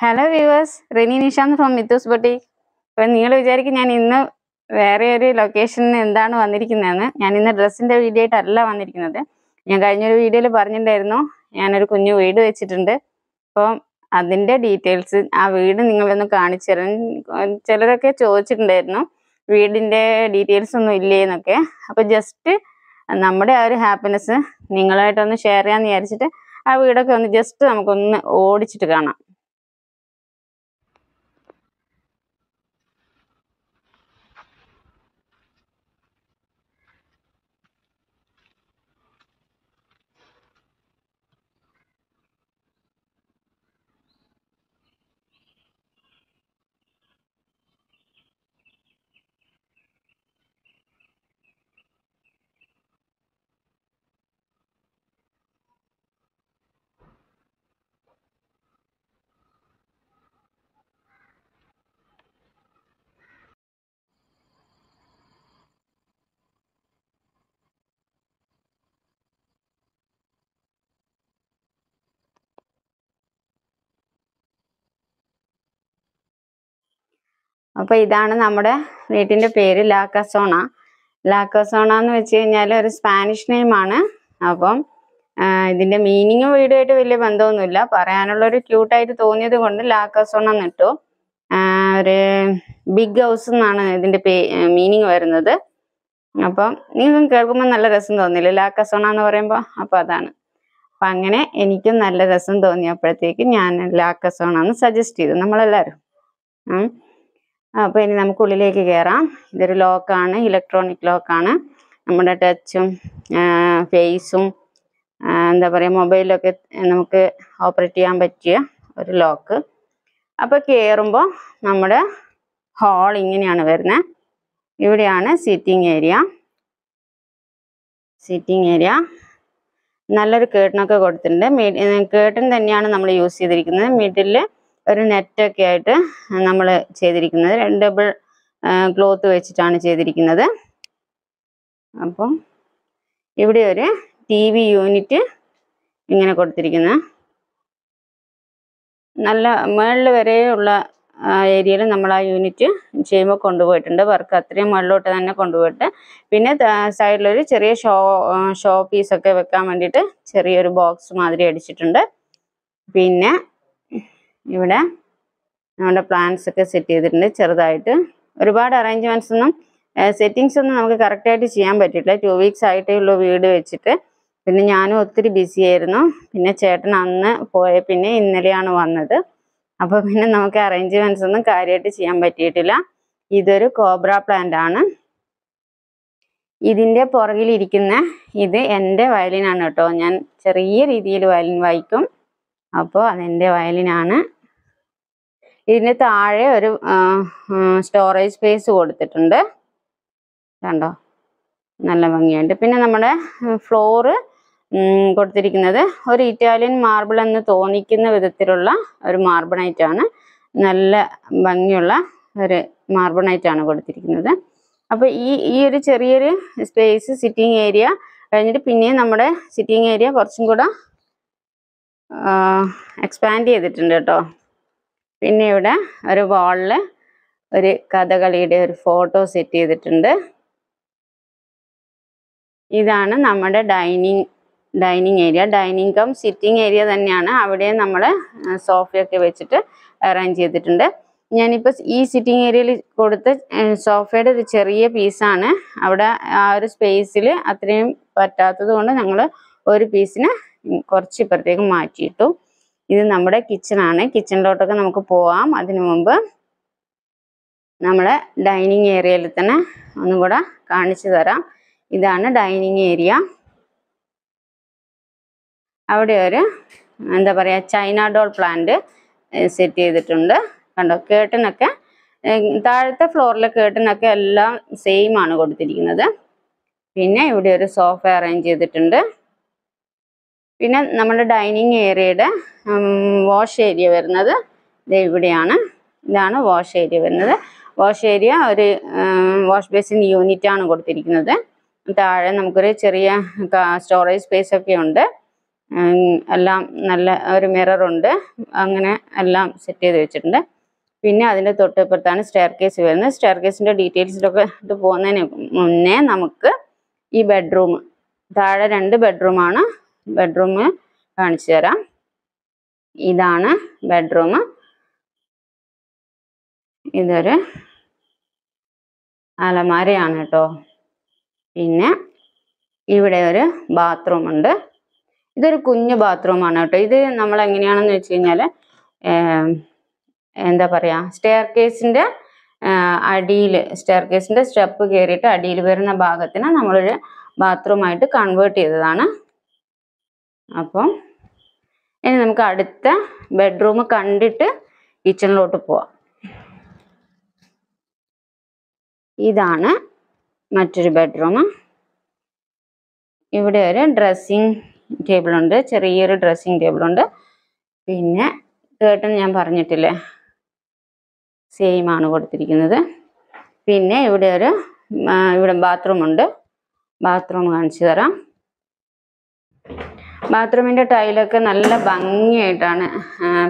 Hello viewers Rini Nishanth from Mithoos boutique അപ്പം നിങ്ങൾ വിചാരിക്കും ഞാൻ ഇന്ന് വേറെ ഒരു ലൊക്കേഷനിൽ എന്താണ് വന്നിരിക്കുന്നതെന്ന്. ഞാൻ ഇന്ന് ഡ്രസ്സിന്റെ വീഡിയോ ആയിട്ടല്ല വന്നിരിക്കുന്നത്. ഞാൻ കഴിഞ്ഞൊരു വീഡിയോയിൽ പറഞ്ഞിട്ടുണ്ടായിരുന്നു. ഞാനൊരു കുഞ്ഞു വീട് വെച്ചിട്ടുണ്ട്. അപ്പം അതിന്റെ ഡീറ്റെയിൽസ് ആ വീട് നിങ്ങളൊന്ന് കാണിച്ചു തരാൻ ചിലരൊക്കെ ചോദിച്ചിട്ടുണ്ടായിരുന്നു വീടിന്റെ ഡീറ്റെയിൽസ് ഒന്നും ഇല്ലേ എന്നൊക്കെ. അപ്പോൾ ജസ്റ്റ് നമ്മുടെ ആ ഒരു ഹാപ്പിനെസ് നിങ്ങളായിട്ടൊന്ന് ഷെയർ ചെയ്യാമെന്ന് വിചാരിച്ചിട്ട് ആ വീടൊക്കെ ഒന്ന് ജസ്റ്റ് നമുക്കൊന്ന് ഓടിച്ചിട്ട് കാണാം. അപ്പൊ ഇതാണ് നമ്മുടെ വീട്ടിന്റെ പേര് ലാക്കസോണ ലാക്കസോണ എന്ന് വെച്ച് കഴിഞ്ഞാൽ ഒരു സ്പാനിഷ് നെയിമാണ്. അപ്പം ഇതിന്റെ മീനിങ്ങും വീടുമായിട്ട് വലിയ ബന്ധമൊന്നുമില്ല. പറയാനുള്ള ഒരു ക്യൂട്ടായിട്ട് തോന്നിയത് കൊണ്ട് ലാക്കസോണ എന്നിട്ടു ഒരു ബിഗ് ഹൗസ് എന്നാണ് ഇതിന്റെ പേ മീനിങ് വരുന്നത്. അപ്പം നിങ്ങൾക്കും കേൾക്കുമ്പോൾ നല്ല രസം തോന്നില്ല? ലാക്കസോണ എന്ന് പറയുമ്പോൾ അപ്പോൾ അതാണ്. അപ്പം അങ്ങനെ എനിക്കും നല്ല രസം തോന്നിയപ്പോഴത്തേക്ക് ഞാൻ ലാക്കസോണ എന്ന് സജസ്റ്റ് ചെയ്തു. നമ്മളെല്ലാവരും. ഉം. അപ്പൊ ഇനി നമുക്ക് ഉള്ളിലേക്ക് കയറാം ഇതൊരു ലോക്കാണ് ഇലക്ട്രോണിക് ലോക്കാണ് നമ്മുടെ ടച്ചും ഫേസും എന്താ പറയുക മൊബൈലൊക്കെ നമുക്ക് ഓപ്പറേറ്റ് ചെയ്യാൻ പറ്റിയ ഒരു ലോക്ക് അപ്പോൾ കയറുമ്പോൾ നമ്മുടെ ഹാൾ ഇങ്ങനെയാണ് വരുന്നത് ഇവിടെയാണ് സിറ്റിംഗ് ഏരിയ സിറ്റിംഗ് ഏരിയ നല്ലൊരു കേട്ടനൊക്കെ കൊടുത്തിട്ടുണ്ട്. കേട്ടൻ തന്നെയാണ് നമ്മൾ യൂസ് ചെയ്തിരിക്കുന്നത്. മിഡിൽ ഒരു നെറ്റൊക്കെ ആയിട്ട് നമ്മൾ ചെയ്തിരിക്കുന്നത്. രണ്ട് ഡബിൾ ക്ലോത്ത് വെച്ചിട്ടാണ് ചെയ്തിരിക്കുന്നത്. അപ്പം ഇവിടെ ഒരു ടി വി യൂണിറ്റ് ഇങ്ങനെ കൊടുത്തിരിക്കുന്നത് നല്ല മുകളിൽ വരെയുള്ള ഏരിയയിൽ നമ്മൾ ആ യൂണിറ്റ് ചെയ്യുമ്പോൾ കൊണ്ടുപോയിട്ടുണ്ട്. വർക്ക് അത്രയും മുകളിലോട്ട് തന്നെ കൊണ്ടുപോയിട്ട്. പിന്നെ സൈഡിലൊരു ചെറിയ ഷോ ഷോ പീസൊക്കെ വെക്കാൻ വേണ്ടിയിട്ട് ചെറിയൊരു ബോക്സ് മാതിരി അടിച്ചിട്ടുണ്ട്. പിന്നെ ഇവിടെ നമ്മുടെ പ്ലാന്റ്സ് ഒക്കെ സെറ്റ് ചെയ്തിട്ടുണ്ട്. ചെറുതായിട്ട് ഒരുപാട് അറേഞ്ച്മെന്റ്സ് ഒന്നും സെറ്റിങ്സ് ഒന്നും നമുക്ക് കറക്റ്റായിട്ട് ചെയ്യാൻ പറ്റിയിട്ടില്ല. ടു വീക്സ് ആയിട്ടേ ഉള്ളൂ വീട് വെച്ചിട്ട്. പിന്നെ ഞാനും ഒത്തിരി ബിസി ആയിരുന്നു. പിന്നെ ചേട്ടൻ അന്ന് പോയ പിന്നെ ഇന്നലെയാണ് വന്നത്. അപ്പോൾ പിന്നെ നമുക്ക് അറേഞ്ച്മെന്റ്സ് ഒന്നും കാര്യമായിട്ട് ചെയ്യാൻ പറ്റിയിട്ടില്ല. ഇതൊരു കോബ്ര പ്ലാന്റ് ആണ്. ഇതിന്റെ പുറകിലിരിക്കുന്ന ഇത് എന്റെ വയലിനാണ് കേട്ടോ. ഞാൻ ചെറിയ രീതിയിൽ വയലിൻ വായിക്കും. അപ്പോൾ അതെന്റെ വയലിനാണ്. ഇതിന് താഴെ ഒരു സ്റ്റോറേജ് സ്പേസ് കൊടുത്തിട്ടുണ്ട്. കണ്ടോ? നല്ല ഭംഗിയുണ്ട്. പിന്നെ നമ്മുടെ ഫ്ലോറ് കൊടുത്തിരിക്കുന്നത് ഒരു ഇറ്റാലിയൻ മാർബിൾ എന്ന് തോന്നിക്കുന്ന വിധത്തിലുള്ള ഒരു മാർബണൈറ്റ് ആണ്. നല്ല ഭംഗിയുള്ള ഒരു മാർബണൈറ്റ് ആണ് കൊടുത്തിരിക്കുന്നത്. അപ്പോൾ ഈ ഈ ഒരു ചെറിയൊരു സ്പേസ് സിറ്റിംഗ് ഏരിയ കഴിഞ്ഞിട്ട് പിന്നെയും നമ്മുടെ സിറ്റിംഗ് ഏരിയ കുറച്ചും കൂടെ എക്സ്പാൻഡ് ചെയ്തിട്ടുണ്ട് കേട്ടോ പിന്നെ ഇവിടെ ഒരു വാളിൽ ഒരു കഥകളിയുടെ ഒരു ഫോട്ടോ സെറ്റ് ചെയ്തിട്ടുണ്ട്. ഇതാണ് നമ്മുടെ dining dining area dining cum sitting area തന്നെയാണ്. അവിടെ നമ്മൾ സോഫയൊക്കെ വെച്ചിട്ട് അറേഞ്ച് ചെയ്തിട്ടുണ്ട്. ഞാനിപ്പോൾ ഈ സിറ്റിംഗ് ഏരിയയിൽ കൊടുത്ത സോഫയുടെ ഒരു ചെറിയ പീസാണ് അവിടെ ആ ഒരു സ്പേസിൽ അത്രയും പറ്റാത്തത് കൊണ്ട് ഞങ്ങൾ ഒരു പീസിന് കുറച്ച് ഇപ്പുറത്തേക്ക് മാറ്റിയിട്ടു. ഇത് നമ്മുടെ കിച്ചണാണ് കിച്ചണിലോട്ടൊക്കെ നമുക്ക് പോവാം. അതിനു മുമ്പ് നമ്മളെ ഡൈനിങ് ഏരിയയിൽ തന്നെ ഒന്നും കൂടെ കാണിച്ചു തരാം. ഇതാണ് ഡൈനിങ് ഏരിയ അവിടെ ഒരു എന്താ പറയുക ചൈന ഡോൾ പ്ലാന്റ് സെറ്റ് ചെയ്തിട്ടുണ്ട്. കണ്ടോ കേട്ടനൊക്കെ താഴത്തെ ഫ്ലോറിലെ കേട്ടനൊക്കെ എല്ലാം സെയിം ആണ് കൊടുത്തിരിക്കുന്നത്. പിന്നെ ഇവിടെ ഒരു സോഫ അറേഞ്ച് ചെയ്തിട്ടുണ്ട്. പിന്നെ നമ്മുടെ ഡൈനിങ് ഏരിയയുടെ വാഷ് ഏരിയ വരുന്നത് ഇവിടെയാണ്. ഇതാണ് വാഷ് ഏരിയ വരുന്നത്. വാഷ് ഏരിയ ഒരു വാഷ് ബേസിൻ യൂണിറ്റ് ആണ് കൊടുത്തിരിക്കുന്നത്. താഴെ നമുക്കൊരു ചെറിയ സ്റ്റോറേജ് സ്പേസ് ഒക്കെ ഉണ്ട്. എല്ലാം നല്ല ഒരു മിററുണ്ട് അങ്ങനെ എല്ലാം സെറ്റ് ചെയ്ത് വെച്ചിട്ടുണ്ട്. പിന്നെ അതിന്റെ തൊട്ടപ്പുറത്താണ് സ്റ്റെയർ കേസ് വരുന്നത്. സ്റ്റെയർ കേസിന്റെ ഡീറ്റെയിൽസിലൊക്കെ ഇത് പോകുന്നതിന് മുന്നേ നമുക്ക് ഈ ബെഡ്റൂം താഴെ രണ്ട് ബെഡ്റൂമാണ് ബെഡ്റൂം കാണിച്ചു തരാം. ഇതാണ് ബെഡ്റൂം ഇതൊരു അലമാരയാണ് കേട്ടോ. പിന്നെ ഇവിടെ ഒരു ബാത്റൂം ഉണ്ട്. ഇതൊരു കുഞ്ഞു ബാത്റൂമാണ് കേട്ടോ. ഇത് നമ്മൾ എങ്ങനെയാണെന്ന് വെച്ച് കഴിഞ്ഞാൽ എന്താ പറയുക സ്റ്റെയർ കേസിന്റെ അടിയിൽ സ്റ്റെയർ കേസിന്റെ സ്റ്റെപ്പ് കയറിയിട്ട് അടിയിൽ വരുന്ന ഭാഗത്തിന് നമ്മളൊരു ബാത്റൂമായിട്ട് കൺവേർട്ട് ചെയ്തതാണ്. അപ്പം ഇനി നമുക്ക് അടുത്ത ബെഡ്റൂം കണ്ടിട്ട് കിച്ചണിലോട്ട് പോവാം. ഇതാണ് മറ്റൊരു ബെഡ്റൂം ഇവിടെ ഒരു ഡ്രസ്സിങ് ടേബിളുണ്ട് ചെറിയൊരു ഡ്രസ്സിങ് ടേബിളുണ്ട് പിന്നെ കേട്ടൻ ഞാൻ പറഞ്ഞിട്ടില്ലേ? സെയിം ആണ് കൊടുത്തിരിക്കുന്നത്. പിന്നെ ഇവിടെ ഒരു ഇവിടെ ബാത്റൂം ഉണ്ട്. ബാത്റൂം കാണിച്ചു തരാം. ബാത്റൂമിന്റെ ടൈലൊക്കെ നല്ല ഭംഗിയായിട്ടാണ്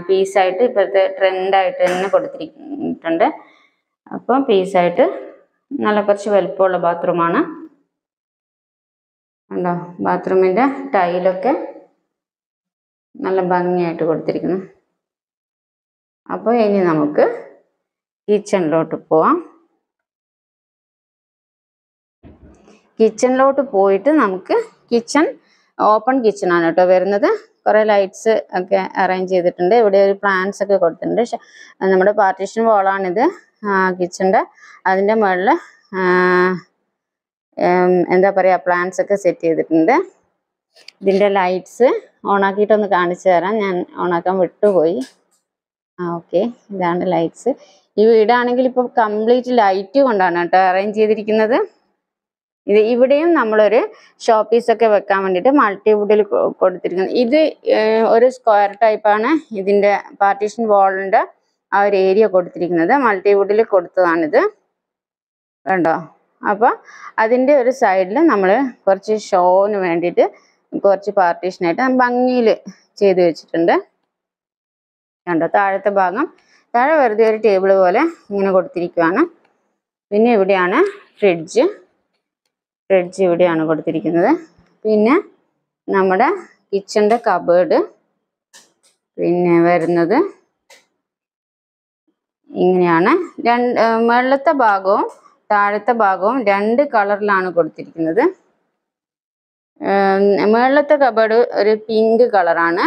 പീസായിട്ട് ഇപ്പോഴത്തെ ട്രെൻഡായിട്ട് തന്നെ കൊടുത്തിരിക്കുന്നുണ്ട്. അപ്പം പീസായിട്ട് നല്ല കുറച്ച് വലുപ്പമുള്ള ബാത്റൂമാണ്. ഉണ്ടോ ബാത്റൂമിന്റെ ടൈലൊക്കെ നല്ല ഭംഗിയായിട്ട് കൊടുത്തിരിക്കുന്നു. അപ്പോൾ ഇനി നമുക്ക് കിച്ചണിലോട്ട് പോവാം. കിച്ചണിലോട്ട് പോയിട്ട് നമുക്ക് കിച്ചൺ ഓപ്പൺ കിച്ചൺ ആണ് കേട്ടോ വരുന്നത്. കുറേ ലൈറ്റ്സ് ഒക്കെ അറേഞ്ച് ചെയ്തിട്ടുണ്ട്. ഇവിടെ ഒരു പ്ലാന്റ്സ് ഒക്കെ കൊടുത്തിട്ടുണ്ട്. നമ്മുടെ പാർട്ടീഷൻ വോളാണിത് കിച്ചന്റെ അതിന്റെ മുകളിൽ എന്താ പറയുക പ്ലാന്റ്സ് ഒക്കെ സെറ്റ് ചെയ്തിട്ടുണ്ട്. ഇതിന്റെ ലൈറ്റ്സ് ഓണാക്കിയിട്ടൊന്ന് കാണിച്ചു തരാം. ഞാൻ ഓണാക്കാൻ വിട്ടുപോയി. ആ ഓക്കെ ഇതാണ് ലൈറ്റ്സ് ഈ വീടാണെങ്കിൽ ഇപ്പോൾ കംപ്ലീറ്റ് ലൈറ്റ് കൊണ്ടാണ് കേട്ടോ അറേഞ്ച് ചെയ്തിരിക്കുന്നത്. ഇത് ഇവിടെയും നമ്മളൊരു ഷോപ്പീസ് ഒക്കെ വെക്കാൻ വേണ്ടിയിട്ട് മൾട്ടിവുഡിൽ കൊടുത്തിരിക്കുന്നത് ഇത് ഒരു സ്ക്വയർ ടൈപ്പാണ് ഇതിന്റെ പാർട്ടീഷൻ വാളിന്റെ ആ ഒരു ഏരിയ കൊടുത്തിരിക്കുന്നത്. മൾട്ടിവുഡിൽ കൊടുത്തതാണിത്. കണ്ടോ? അപ്പോൾ അതിന്റെ ഒരു സൈഡിൽ നമ്മൾ കുറച്ച് ഷോന് വേണ്ടിയിട്ട് കുറച്ച് പാർട്ടീഷനായിട്ട് ഭംഗിയിൽ ചെയ്ത് വെച്ചിട്ടുണ്ട്. കണ്ടോ? താഴത്തെ ഭാഗം. താഴെ വെറുതെ ഒരു ടേബിൾ പോലെ ഇങ്ങനെ കൊടുത്തിരിക്കുവാണ്. പിന്നെ ഇവിടെയാണ് ഫ്രിഡ്ജ്. ഫ്രിഡ്ജ് ഇവിടെയാണ് കൊടുത്തിരിക്കുന്നത്. പിന്നെ നമ്മുടെ കിച്ചന്റെ കബേർഡ് പിന്നെ വരുന്നത് ഇങ്ങനെയാണ്. രണ്ട് മുകളിലത്തെ ഭാഗവും താഴത്തെ ഭാഗവും രണ്ട് കളറിലാണ് കൊടുത്തിരിക്കുന്നത്. മുകളിലത്തെ കബേർഡ് ഒരു പിങ്ക് കളറാണ്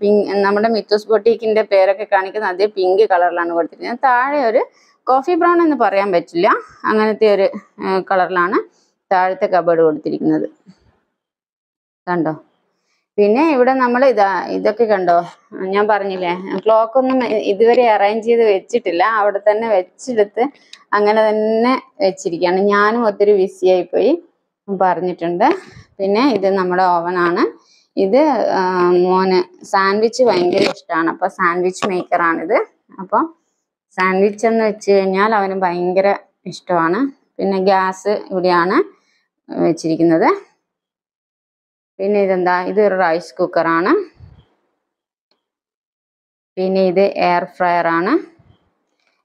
പിങ്ക് നമ്മുടെ മിത്തോസ് ബൊട്ടീക്കിന്റെ പേരൊക്കെ കാണിക്കുന്നത് അതേ പിങ്ക് കളറിലാണ് കൊടുത്തിരിക്കുന്നത്. താഴെ ഒരു കോഫി ബ്രൗൺ എന്ന് പറയാൻ പറ്റില്ല. അങ്ങനത്തെ ഒരു കളറിലാണ് താഴത്തെ കബേർഡ് കൊടുത്തിരിക്കുന്നത്. കണ്ടോ? പിന്നെ ഇവിടെ നമ്മൾ ഇതാ ഇതൊക്കെ കണ്ടോ? ഞാൻ പറഞ്ഞില്ലേ ക്ലോക്ക് ഒന്നും ഇതുവരെ അറേഞ്ച് ചെയ്ത് വെച്ചിട്ടില്ല. അവിടെ തന്നെ വെച്ചെടുത്ത് അങ്ങനെ തന്നെ വെച്ചിരിക്കുകയാണ്. ഞാനും ഒത്തിരി ബിസി പോയി പറഞ്ഞിട്ടുണ്ട്. പിന്നെ ഇത് നമ്മുടെ ഓവനാണ് ഇത് മോന് സാൻഡ്വിച്ച് ഭയങ്കര ഇഷ്ടമാണ് അപ്പോൾ സാൻഡ്വിച്ച് മേക്കറാണിത് അപ്പോൾ സാൻഡ്വിച്ച് എന്ന് വെച്ച് കഴിഞ്ഞാൽ അവന് ഭയങ്കര ഇഷ്ടമാണ്. പിന്നെ ഗ്യാസ് ഇവിടെയാണ്. വെച്ചിരിക്കുന്നത്. പിന്നെ ഇതെന്താ? ഇത് ഒരു റൈസ് കുക്കറാണ് പിന്നെ ഇത് എയർ ഫ്രയർ ആണ്.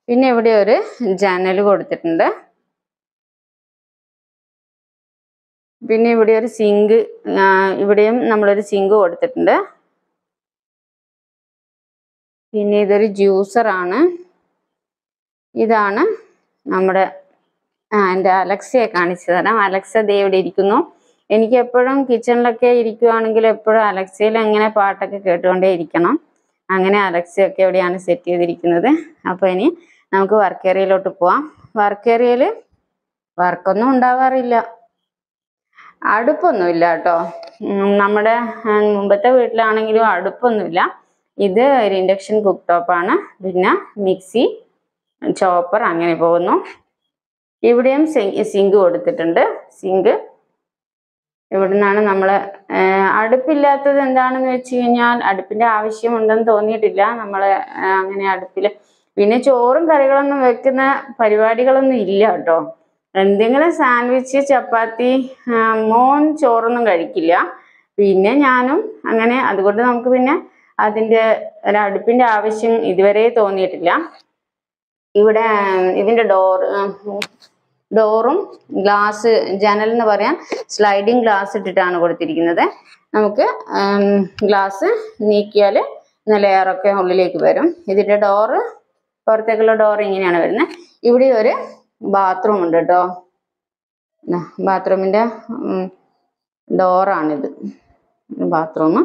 പിന്നെ ഇവിടെ ഒരു ജനൽ കൊടുത്തിട്ടുണ്ട്. പിന്നെ ഇവിടെ ഒരു സിങ്ക് ഇവിടെയും നമ്മളൊരു സിങ്ക് കൊടുത്തിട്ടുണ്ട്. പിന്നെ ഇതൊരു ജ്യൂസറാണ് ഇതാണ് നമ്മുടെ ആ എന്റെ അലക്സയെ കാണിച്ചു തരാം. അലക്സ ദേ ഇവിടെ ഇരിക്കുന്നു. എനിക്ക് എപ്പോഴും കിച്ചണിലൊക്കെ ഇരിക്കുവാണെങ്കിൽ എപ്പോഴും അലക്സയിൽ അങ്ങനെ പാട്ടൊക്കെ കേട്ടുകൊണ്ടേ ഇരിക്കണം. അങ്ങനെ അലക്സയൊക്കെ എവിടെയാണ് സെറ്റ് ചെയ്തിരിക്കുന്നത്. അപ്പോൾ ഇനി നമുക്ക് വർക്ക് ഏരിയയിലോട്ട് പോവാം. വർക്ക് ഏരിയയിൽ വർക്കൊന്നും ഉണ്ടാവാറില്ല. അടുപ്പൊന്നുമില്ല കേട്ടോ. നമ്മുടെ മുമ്പത്തെ വീട്ടിലാണെങ്കിലും അടുപ്പൊന്നുമില്ല. ഇത് ഒരു ഇൻഡക്ഷൻ കുക്ക് ടോപ്പാണ് പിന്നെ മിക്സി ചോപ്പർ അങ്ങനെ പോകുന്നു. ഇവിടെയും സിങ്ക് കൊടുത്തിട്ടുണ്ട്. സിങ്ക് ഇവിടുന്നാണ് നമ്മൾ അടുപ്പില്ലാത്തത് എന്താണെന്ന് വെച്ച് കഴിഞ്ഞാൽ അടുപ്പിന്റെ ആവശ്യമുണ്ടെന്ന് തോന്നിയിട്ടില്ല. നമ്മൾ അങ്ങനെ അടുപ്പിൽ പിന്നെ ചോറും കറികളൊന്നും വെക്കുന്ന പരിപാടികളൊന്നും ഇല്ല കേട്ടോ. എന്തെങ്കിലും സാൻഡ്വിച്ച് ചപ്പാത്തി മോൻ ചോറൊന്നും കഴിക്കില്ല. പിന്നെ ഞാനും അങ്ങനെ അതുകൊണ്ട് നമുക്ക് പിന്നെ അതിന്റെ ഒരു അടുപ്പിന്റെ ആവശ്യം ഇതുവരെ തോന്നിയിട്ടില്ല. ഇവിടെ ഇതിന്റെ ഡോർ ഡോറും ഗ്ലാസ് ജനൽ എന്ന് പറയാൻ സ്ലൈഡിങ് ഗ്ലാസ് ഇട്ടിട്ടാണ് കൊടുത്തിരിക്കുന്നത്. നമുക്ക് ഗ്ലാസ് നീക്കിയാൽ നല്ല എയറൊക്കെ ഉള്ളിലേക്ക് വരും. ഇതിന്റെ ഡോറ് പുറത്തേക്കുള്ള ഡോർ ഇങ്ങനെയാണ് വരുന്നത്. ഇവിടെ ഒരു ബാത്റൂം ഉണ്ട് കേട്ടോ ബാത്റൂമിന്റെ ഡോറാണിത് ബാത്റൂം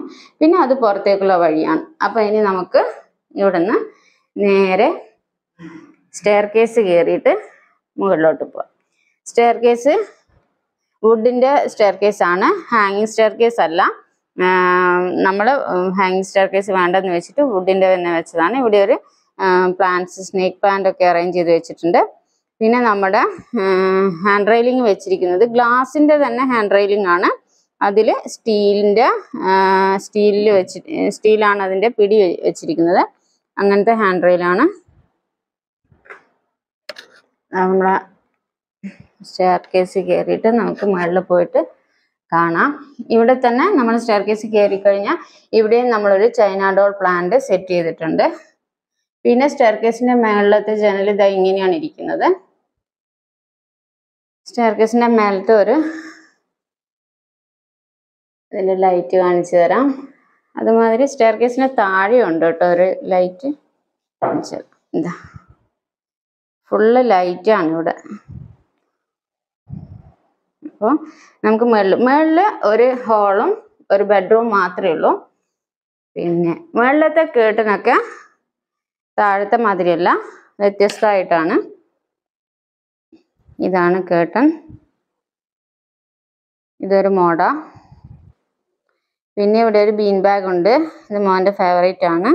പിന്നെ അത് പുറത്തേക്കുള്ള വഴിയാണ്. അപ്പൊ ഇനി നമുക്ക് ഇവിടുന്ന് നേരെ സ്റ്റെയർ കേസ് കയറിയിട്ട് മുകളിലോട്ട് പോവാം. സ്റ്റെയർ കേസ് വുഡിന്റെ സ്റ്റെയർ കേസ് ആണ്. ഹാങ്ങിങ് സ്റ്റെയർ കേസ് അല്ല നമ്മൾ ഹാങ്ങിങ് സ്റ്റെയർ കേസ് വേണ്ടെന്ന് വെച്ചിട്ട് വുഡിന്റെ തന്നെ വെച്ചതാണ്. ഇവിടെ ഒരു പ്ലാന്റ്സ് സ്നേക്ക് പ്ലാന്റ് ഒക്കെ അറേഞ്ച് ചെയ്ത് വെച്ചിട്ടുണ്ട്. പിന്നെ നമ്മുടെ ഹാൻഡ് റെയിലിംഗ് വെച്ചിരിക്കുന്നത് ഗ്ലാസിന്റെ തന്നെ ഹാൻഡ് റെയിലിംഗ് ആണ്. അതിൽ സ്റ്റീലിന്റെ സ്റ്റീലിൽ വെച്ച് സ്റ്റീലാണ് അതിന്റെ പിടി വെച്ചിരിക്കുന്നത്. അങ്ങനത്തെ ഹാൻഡ് റെയിലാണ്. നമ്മളെ സ്റ്റെയർ കേസ് കയറിയിട്ട് നമുക്ക് മുകളിൽ പോയിട്ട് കാണാം. ഇവിടെ തന്നെ നമ്മൾ സ്റ്റെയർ കേസ് കയറി കഴിഞ്ഞാൽ ഇവിടെയും നമ്മളൊരു ചൈന ഡോൾ പ്ലാന്റ് സെറ്റ് ചെയ്തിട്ടുണ്ട്. പിന്നെ സ്റ്റെയർ കേസിന്റെ മേളിലത്തെ ജനൽ ഇതാ ഇങ്ങനെയാണ് ഇരിക്കുന്നത്. സ്റ്റെയർ കേസിന്റെ മേലത്തെ ഒരു ഇതിന്റെ ലൈറ്റ് കാണിച്ചു തരാം. അതുമാതിരി സ്റ്റെയർ കേസിന് താഴെയുണ്ട് കേട്ടോ ഒരു ലൈറ്റ് കാണിച്ചു തരാം ഇതാ. ഫുള്ള് ലൈറ്റാണ് ഇവിടെ. അപ്പോൾ നമുക്ക് മേളിൽ മേളിൽ ഒരു ഹോളും ഒരു ബെഡ്റൂം മാത്രമേ ഉള്ളൂ. പിന്നെ മുകളിലത്തെ കേട്ടിനൊക്കെ താഴത്തെ മാതിരിയല്ല വ്യത്യസ്തമായിട്ടാണ്. ഇതാണ് കേട്ടൻ. ഇതൊരു മോഡ. പിന്നെ ഇവിടെ ഒരു ബീൻ ബാഗ് ഉണ്ട്. ഇത് മോന്റെ ഫേവറേറ്റ് ആണ്.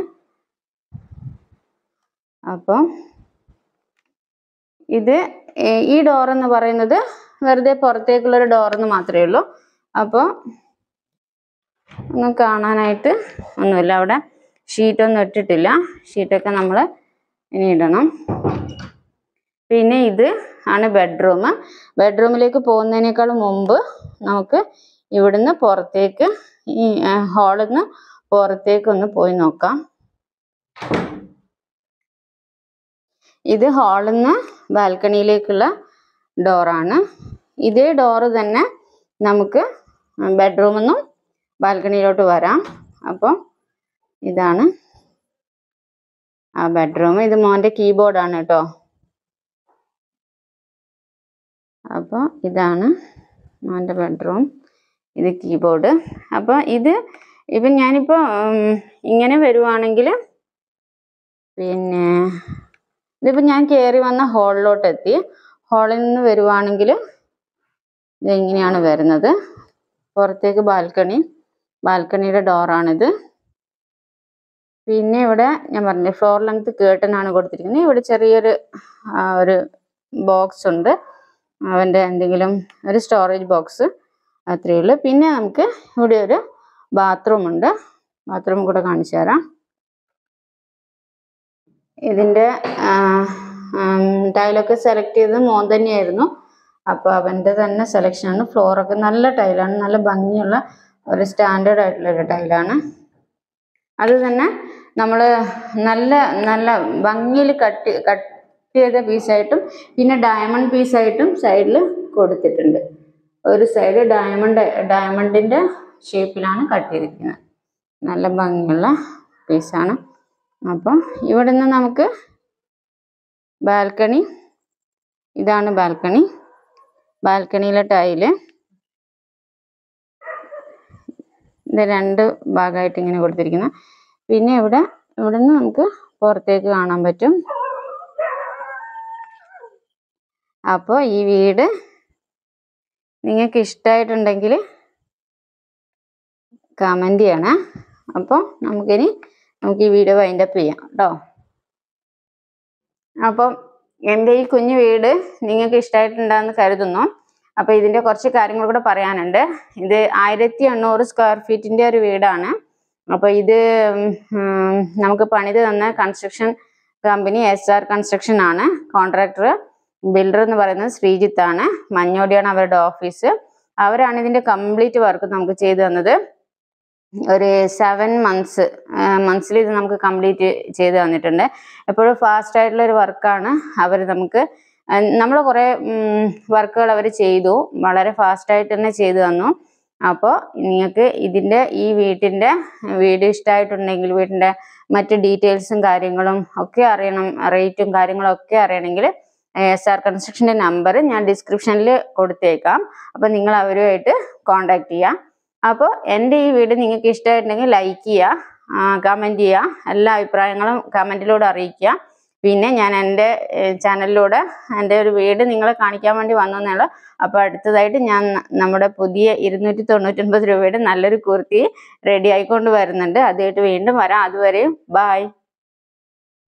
അപ്പം ഇത് ഈ ഡോർ എന്ന് പറയുന്നത് വെറുതെ പുറത്തേക്കുള്ള ഒരു ഡോർ എന്ന് മാത്രമേ ഉള്ളൂ. അപ്പോൾ ഒന്നും കാണാനായിട്ട് ഒന്നുമില്ല. അവിടെ ഷീറ്റൊന്നും ഇട്ടിട്ടില്ല. ഷീറ്റൊക്കെ നമ്മൾ ഇനി ഇടണം. പിന്നെ ഇത് ആണ് ബെഡ്റൂം ബെഡ്റൂമിലേക്ക് പോകുന്നതിനേക്കാൾ മുമ്പ് നമുക്ക് ഇവിടുന്ന് പുറത്തേക്ക് ഈ ഹാളിൽ നിന്ന് പുറത്തേക്ക് ഒന്ന് പോയി നോക്കാം. ഇത് ഹാളിൽ നിന്ന് ബാൽക്കണിയിലേക്കുള്ള ഡോറാണ്. ഇതേ ഡോറ് തന്നെ നമുക്ക് ബെഡ്റൂമിൽ നിന്നും ബാൽക്കണിയിലോട്ട് വരാം. അപ്പോൾ ഇതാണ് ആ ബെഡ്റൂം. ഇത് മോന്റെ കീബോർഡാണ് കേട്ടോ. അപ്പോൾ ഇതാണ് മോന്റെ ബെഡ്റൂം. ഇത് കീബോർഡ്. അപ്പോൾ ഇത് ഇപ്പം ഞാനിപ്പോൾ ഇങ്ങനെ വരുവാണെങ്കിൽ പിന്നെ ഇതിപ്പോൾ ഞാൻ കയറി വന്ന ഹാളിലോട്ട് എത്തി ഹാളിൽ നിന്ന് വരുവാണെങ്കിൽ ഇതെങ്ങനെയാണ് വരുന്നത്. പുറത്തേക്ക് ബാൽക്കണി. ബാൽക്കണിയുടെ ഡോറാണിത് പിന്നെ ഇവിടെ ഞാൻ പറഞ്ഞു ഫ്ലോർ ലെങ്ത് കേട്ടനാണ് കൊടുത്തിരിക്കുന്നത്. ഇവിടെ ചെറിയൊരു ഒരു ബോക്സ് ഉണ്ട്. അവന്റെ എന്തെങ്കിലും ഒരു സ്റ്റോറേജ് ബോക്സ് അത്രയേ ഉള്ളൂ. പിന്നെ നമുക്ക് ഇവിടെ ഒരു ബാത്റൂം ഉണ്ട്. ബാത്റൂം കൂടെ കാണിച്ചു തരാം. ഇതിന്റെ ടൈലൊക്കെ സെലക്ട് ചെയ്തത് മോൻ തന്നെയായിരുന്നു. അപ്പോൾ അവന്റെ തന്നെ സെലക്ഷനാണ് ഫ്ലോറൊക്കെ നല്ല ടൈലാണ് നല്ല ഭംഗിയുള്ള ഒരു സ്റ്റാൻഡേർഡ് ആയിട്ടുള്ള ഒരു ടൈലാണ് അത് തന്നെ നമ്മൾ നല്ല നല്ല ഭംഗിയിൽ കട്ട് കട്ട് ചെയ്ത പീസായിട്ടും പിന്നെ ഡയമണ്ട് പീസായിട്ടും സൈഡിൽ കൊടുത്തിട്ടുണ്ട്. ഒരു സൈഡ് ഡയമണ്ട് ഡയമണ്ടിന്റെ ഷേപ്പിലാണ് കട്ട് ചെയ്തിരിക്കുന്നത്. നല്ല ഭംഗിയുള്ള പീസാണ് അപ്പം ഇവിടെ നിന്ന് നമുക്ക് ബാൽക്കണി. ഇതാണ് ബാൽക്കണി. ബാൽക്കണിയിലെ ടൈൽ. ഇത് രണ്ട് ഭാഗമായിട്ട് ഇങ്ങനെ കൊടുത്തിരിക്കുന്നു. പിന്നെ ഇവിടെ ഇവിടെ നിന്ന് നമുക്ക് പുറത്തേക്ക് കാണാൻ പറ്റും. അപ്പോൾ ഈ വീട് നിങ്ങൾക്ക് ഇഷ്ടമായിട്ടുണ്ടെങ്കിൽ കമന്റ് ചെയ്യണേ. അപ്പോൾ നമുക്കിനി നമുക്ക് ഈ വീഡിയോ വൈൻഡപ്പ് ചെയ്യാം കേട്ടോ അപ്പം എന്റെ ഈ കുഞ്ഞു വീട് നിങ്ങൾക്ക് ഇഷ്ടമായിട്ടുണ്ടാകുന്ന കരുതുന്നു. അപ്പോൾ ഇതിന്റെ കുറച്ച് കാര്യങ്ങൾ കൂടെ പറയാനുണ്ട്. ഇത് ആയിരത്തി എണ്ണൂറ് സ്ക്വയർ ഫീറ്റിന്റെ ഒരു വീടാണ്. അപ്പോൾ ഇത് നമുക്ക് പണിത് തന്ന construction company S R construction ആണ്. കോൺട്രാക്ടർ ബിൽഡർ എന്ന് പറയുന്നത് ശ്രീജിത്ത് ആണ് മഞ്ഞോടിയാണ് അവരുടെ ഓഫീസ് അവരാണ് ഇതിന്റെ കംപ്ലീറ്റ് വർക്ക് നമുക്ക് ചെയ്തു തന്നത്. ഒരു സെവൻ മന്ത്സ് മന്ത്സിൽ ഇത് നമുക്ക് കംപ്ലീറ്റ് ചെയ്ത് തന്നിട്ടുണ്ട്. എപ്പോഴും ഫാസ്റ്റ് ആയിട്ടുള്ള ഒരു വർക്കാണ് അവർ നമുക്ക് നമ്മൾ കുറേ വർക്കുകൾ അവർ ചെയ്തു. വളരെ ഫാസ്റ്റ് ആയിട്ട് തന്നെ ചെയ്തു തന്നു. അപ്പോൾ നിങ്ങൾക്ക് ഇതിന്റെ ഈ വീട്ടിന്റെ വീഡിയോ ഇഷ്ടമായിട്ടുണ്ടെങ്കിൽ വീടിന്റെ മറ്റ് ഡീറ്റെയിൽസും കാര്യങ്ങളും ഒക്കെ അറിയണം റേറ്റും കാര്യങ്ങളും ഒക്കെ അറിയണമെങ്കിൽ എസ് ആർ കൺസ്ട്രക്ഷന്റെ നമ്പർ ഞാൻ ഡിസ്ക്രിപ്ഷനിൽ കൊടുത്തേക്കാം. അപ്പം നിങ്ങൾ അവരുമായിട്ട് കോണ്ടാക്ട് ചെയ്യാം. അപ്പോൾ എന്റെ ഈ വീഡിയോ നിങ്ങൾക്ക് ഇഷ്ടമായിട്ടുണ്ടെങ്കിൽ ലൈക്ക് ചെയ്യുക കമന്റ് ചെയ്യുക എല്ലാ അഭിപ്രായങ്ങളും കമന്റിലൂടെ അറിയിക്കുക. പിന്നെ ഞാൻ എന്റെ ചാനലിലൂടെ എന്റെ ഒരു വീട് നിങ്ങളെ കാണിക്കാൻ വേണ്ടി വന്നതേ ഉള്ളൂ അപ്പോൾ അടുത്തതായിട്ട് ഞാൻ നമ്മുടെ പുതിയ ഇരുന്നൂറ്റി തൊണ്ണൂറ്റൊൻപത് രൂപയുടെ നല്ലൊരു കുർത്തി റെഡി ആയിക്കൊണ്ട് വരുന്നുണ്ട്. അതുമായിട്ട് വീണ്ടും വരാം. അതുവരെയും ബായ്